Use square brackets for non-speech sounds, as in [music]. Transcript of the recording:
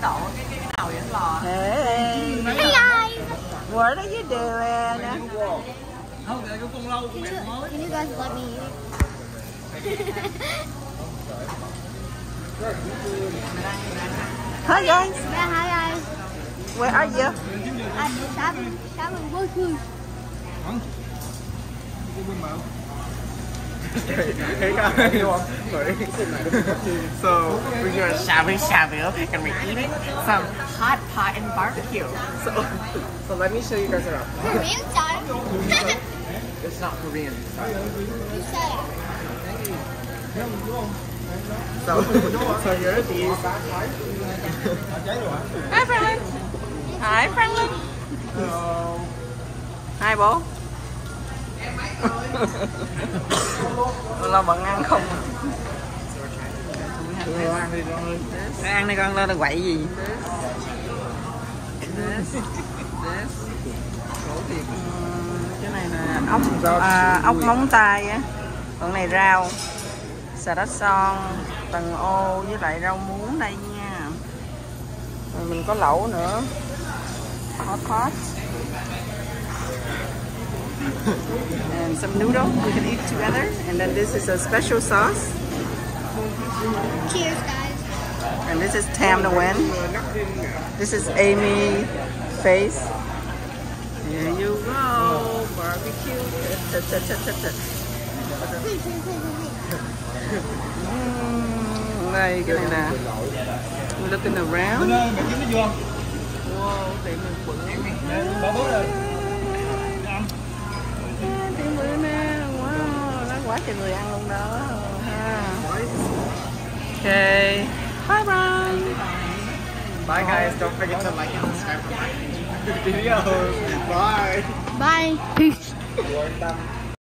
cái độ cái cái, cái nào vậy anh lò Hey, Hey guys! what are you doing? không cái con lâu Can you, can you guys let me Hi guys, Yeah, hi guys. where are you? I'm shopping, shopping with you. Hey guys. [laughs] so we're going shabu shabu and we're eating some hot pot and barbecue. So so let me show you guys around. Korean style. [laughs] It's not Korean. said So [laughs] so here are these. Hi Franklin. Hi Franklin. Hai bố. Lo bận ăn không? ăn đi con ơi. Ăn đi con lo là quậy gì? cái này là ốc à, ốc móng tay á còn này rau xà lách son tầng ô với lại rau muống đây nha rồi mình có lẩu nữa hot pot and some noodle we can eat together. And then this is a special sauce. Cheers, guys. and this is Tam to win this is Amy face. Here you go. Barbecue. Ta- ta- ta- ta- ta. Please, please, wow nó quá trời người ăn luôn đó ha okay bye bye Bye guys, don't forget to like and subscribe for my videos. [laughs] Bye. Bye. Peace.